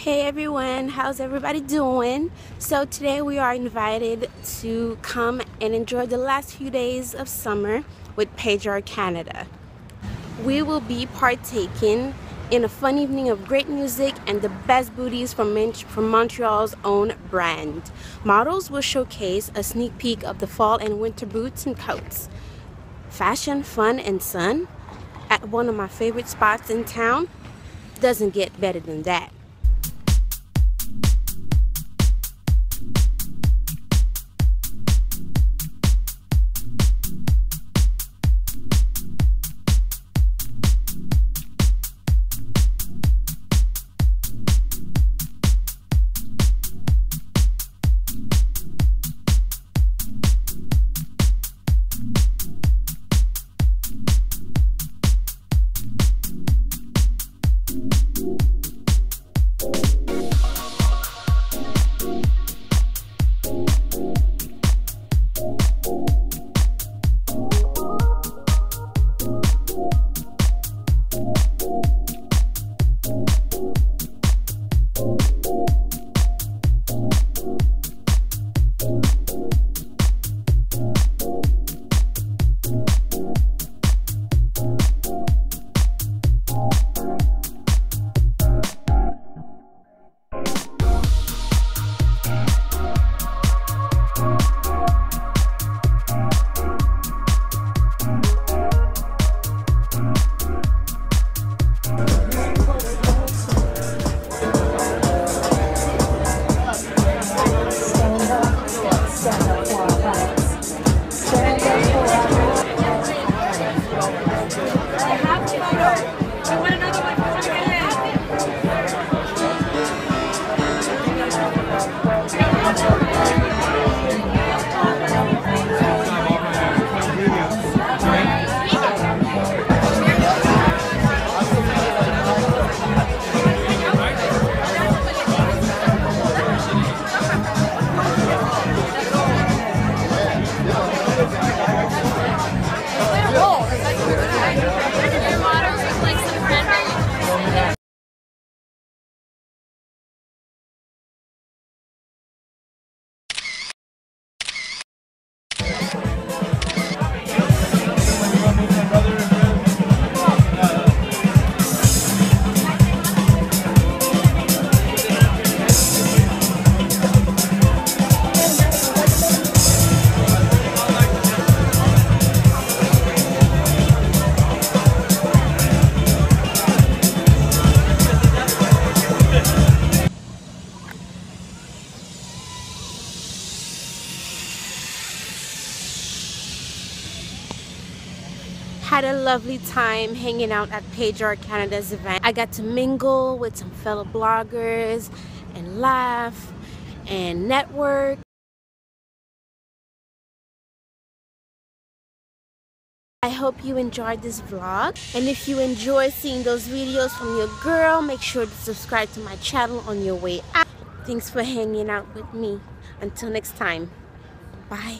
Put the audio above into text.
Hey everyone, how's everybody doing? So today we are invited to come and enjoy the last few days of summer with Pajar Canada. We will be partaking in a fun evening of great music and the best booties from, from Montreal's own brand. Models will showcase a sneak peek of the fall and winter boots and coats. Fashion, fun, and sun at one of my favorite spots in town doesn't get better than that. Had a lovely time hanging out at Pajar Canada's event. I got to mingle with some fellow bloggers and laugh and network. I hope you enjoyed this vlog and if you enjoy seeing those videos from your girl make sure to subscribe to my channel on your way out. Thanks for hanging out with me. Until next time. Bye.